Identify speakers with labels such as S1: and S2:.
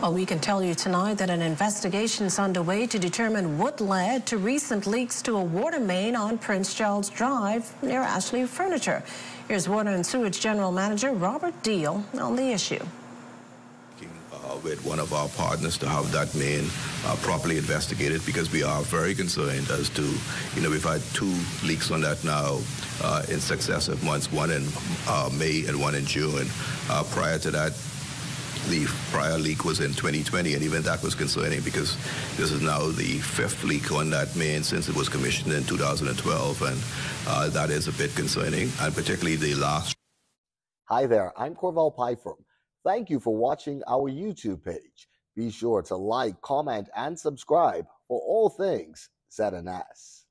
S1: Well, we can tell you tonight that an investigation is underway to determine what led to recent leaks to a water main on Prince Charles Drive near Ashley Furniture. Here's Water and Sewage General Manager Robert Deal on the issue
S2: uh, with one of our partners to have that main uh, properly investigated because we are very concerned as to, you know, we've had two leaks on that now uh, in successive months, one in uh, May and one in June. Uh, prior to that, the prior leak was in 2020, and even that was concerning because this is now the fifth leak on that main since it was commissioned in 2012, and uh, that is a bit concerning, and particularly the last.
S3: Hi there, I'm Corval Pyfrom. Thank you for watching our YouTube page. Be sure to like, comment, and subscribe for all things ZNS.